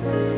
嗯。